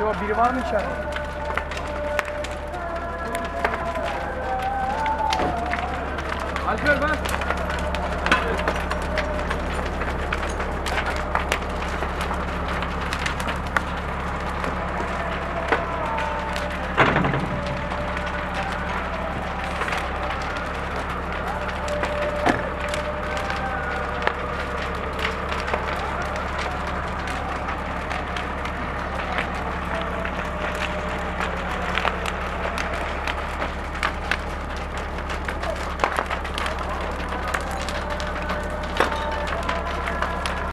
Yo biri var mı içeride? Alper bas.